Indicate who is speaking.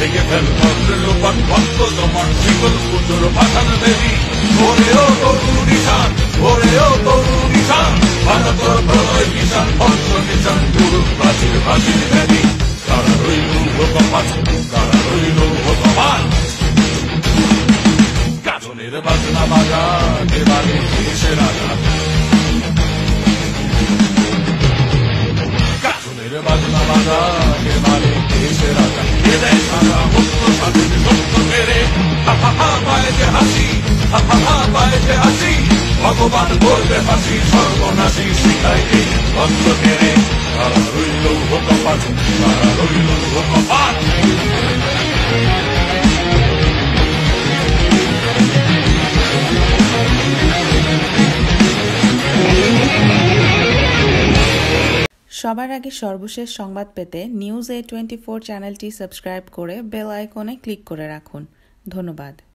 Speaker 1: ভেঙে ফেলব লোপান ভক্ত তোমার শিকল পুজোর পাঠান দেবী ওরেও তরু নিশান ওরেও তরু নিশান ভারত প্রলয় নিশান ভক্ত নিশান গুরু প্রাচীর প্রাচীর দেবী তারা রইল ভগবান তারা রইল ভগবান গাজনের বাজনা বাজা দেবারে এসে রাজা গাজনের বাজনা বাজা দেবারে এসে রাজা दिले सारा मुझको साथ मुझको मेरे हा हा हा पाए जे हसी हा हा हा পায় যে হাসি ভগবান করবে হাসি সর্বনাশী শিখাই অন্ত কেড়ে তারা রইল হোক পাঠ তারা রইল হোক পাঠ
Speaker 2: সবার আগে সর্বশেষ সংবাদ পেতে নিউজ এ টোয়েন্টি ফোর চ্যানেলটি সাবস্ক্রাইব করে বেল আইকনে ক্লিক করে রাখুন। ধন্যবাদ।